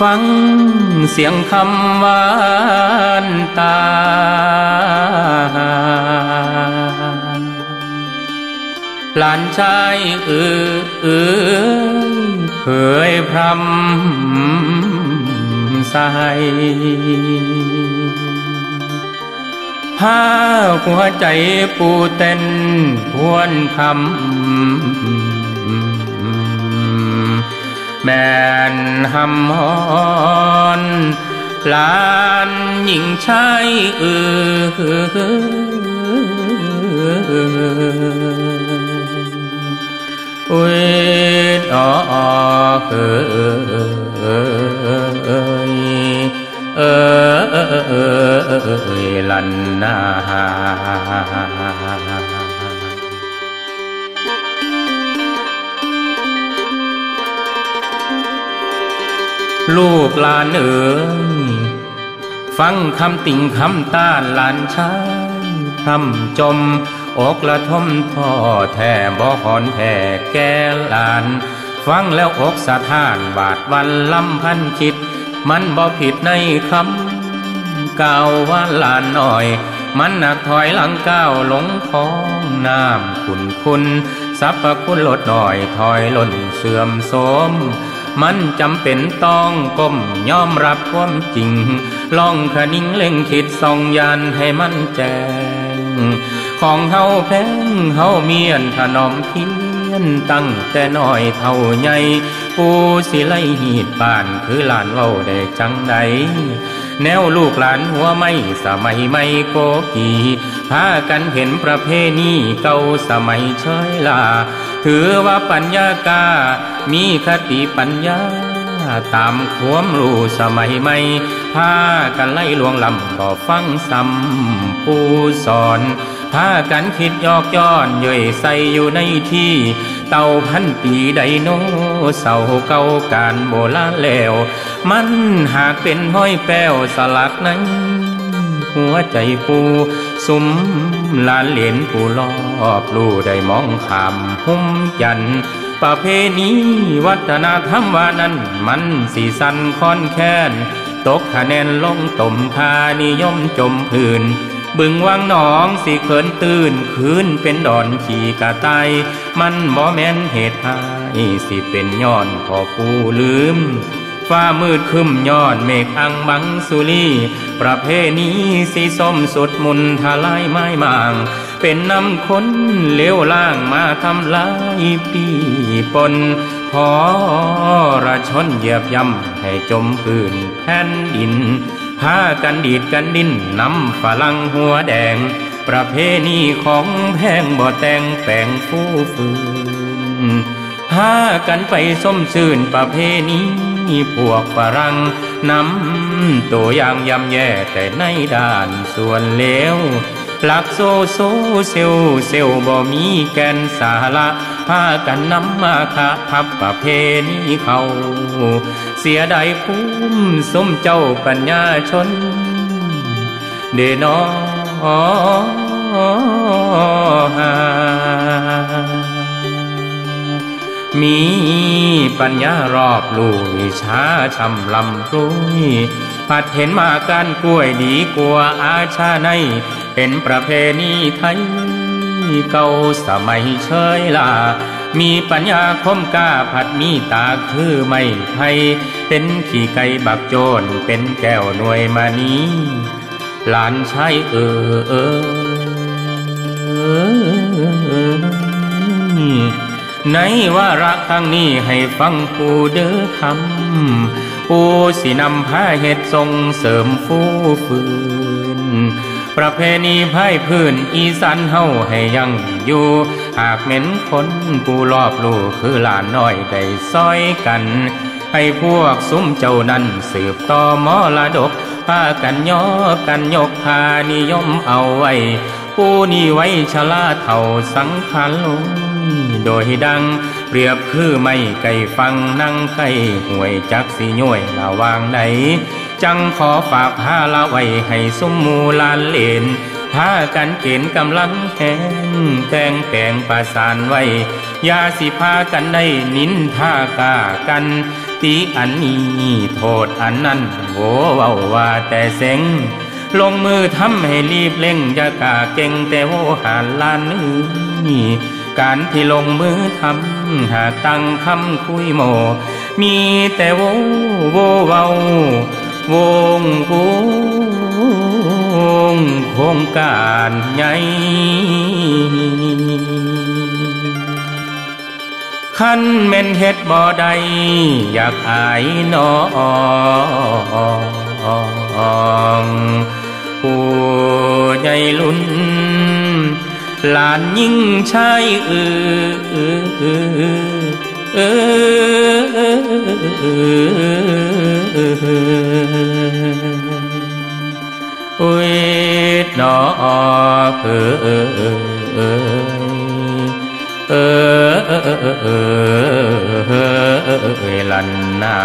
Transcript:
ฟังเสียงคำหวานตา หลานชายเออเออเผยพรำใสพาหัวใจปูเต้นพวนคำ แม่นหำฮอนลานหญิ ลูกหลานเอ๋ยฟังคำติ่งคำต้านหลานชายทำจมอกละทมท่อแท่บ่หอนแท่แก่หลาน ฟังแล้วอกสะท้านบาดวันลำพันคิด มันบ่ผิดในคำก่าวว่าลานหน่อย มันหนักถอยหลังก้าวหลงของน้ำคุณคุณสัพคุณลดหน่อยถอยล่นเสื่อมโสม มันจำเป็นต้องก้มยอมรับความจริง ลองคนิ่งเล่งคิดส่องยานให้มันแจ้ง ของเฮาแพงเฮาเมียนถนอมเพียนตั้งแต่น้อยเท่าใหญ่ปูสิไลหีดบ้านคือหลานเว้าได้จังใดแนวลูกหลานหัวไม่สมัยไม่โกกีพากันเห็นประเพณีเก่าสมัยเชยลา ถือว่าปัญญากา มีคติปัญญา ตามขวมรู้สมัยใหม่พากันไล่ลวงลำบ่ฟังซ้ำผู้สอนพากันคิดยอกย้อนย่อยใส่อยู่ในที่ เต่าพันปีไดโนเสาเก่าการโบราณแล้ว มันหากเป็นห้อยแป้วสลักนั้นหัวใจปู สุมลานเหรียญปูรอบลู่ได้มองขามหุ้มยัน ประเพณีวัฒนธรรมว่านั้นมันสีสันค่อนแค้น ตกคะแนนลงต่มคานิยมจมพื้นบึงวังหนองสิเขินตื่นคืนเป็นดอนขี่กะไตมันบ่แม่นเหตุหายสิเป็นย้อนพอผู้ลืม ฟ้ามืดคึมยอดเมฆอังบังสุลีประเพณีสีส้มสุดมุนทลายไม้มาง เป็นน้ำคนเลี้ยวล่างมาทำลายปีปนพอระชนเหยียบย่ำให้จมพื้นแผ่นดินพากันดีดกันดินนำฝรั่งหัวแดง ประเพณีของแพงบ่แต่งแปลงฟู้ฟืนพากันไปส้มชื่นประเพณี พวกฝรั่งนำตัวอย่างยำแย่แต่ในด้านส่วนเลวหลักโซโซเซลเซลบ่มีแกนสาระพากันนำมาคาทับประเพณีเขา เสียดายภูมิสมเจ้าปัญญาชน เดนอหามี ปัญญารอบลูวิชาชำลำรุยผัดเห็นมาการกล้วยดีกว่าอาชาใน เป็นประเพณีไทยเก่าสมัยเชยลา มีปัญญาคมกล้าผัดมีตาคือไม่ไทยเป็นขี่ไก่บักโจนเป็นแก้วหน่วยมานี้ หลานชายเออเออ ในวาระครั้งนี้ให้ฟังปูเด้อคำปูสินำผ้าเห็ดทรงเสริมฟูฟืน ประเพณีไพ่พื้นอีสานเฮาให้ยังอยู่ หากเหม็นคนปูรอบลูกคือหลานน้อยได้ซอยกัน ให้พวกซุ้มเจ้านั้นสืบต่อมอลดกพากันย่อกันยกพานิยมเอาไว้ ผู้นี้ไว้ชลาเท่าสังขารลง โดยดัง เปรียบคือไม่ไก่ฟังนั่งไก่ห่วยจักสีย่วยละวางไหนจังขอฝากผ้าละไว้ให้สมมูลานเลนพากันเกณฑ์กำลังแข็งแต่งแปลงประสานไว้ยาสิพากันได้นินท่ากากัน ตีอันนี้โทษอันนั้นโหเว้าว่าแต่เซ็งลงมือทำให้รีบเร่งยากาเก่งแต่โวหารลานนี่ การที่ลงมือทำหากตั้งคำคุยโม มีแต่โวโวเวาวงกูงโครงการใหญ่ขันเม่นเฮ็ดบ่ได้อยากอายน้องผู้ใหญ่ลุ่น หลานยิ่งใช่เออเออเออเออเวทนอเออเออเออเออลันนา